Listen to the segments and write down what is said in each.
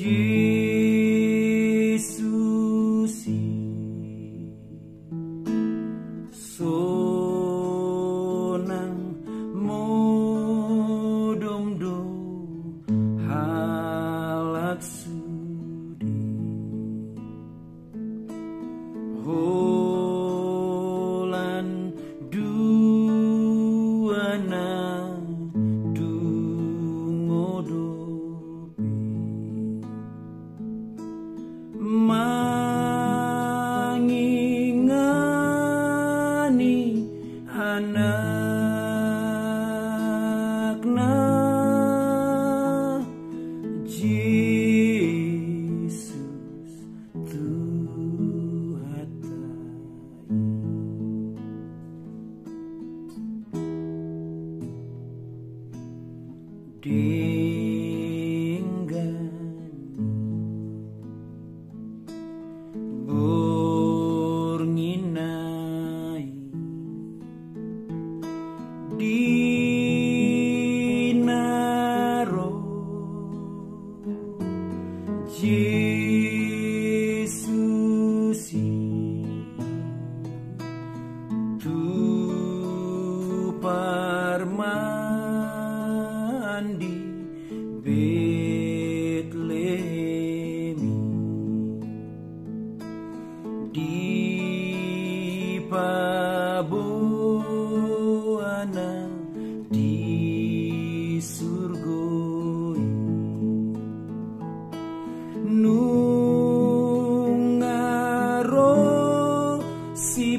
Jesus, so. anakna Yesus Tuhan Di parmandi Betlemi. Di pabuana di surgoi Nungaro si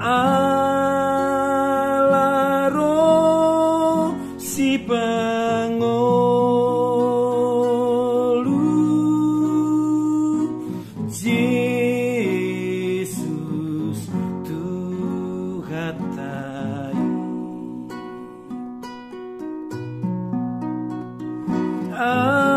alaro si pengolu Yesus Tuhatai alaro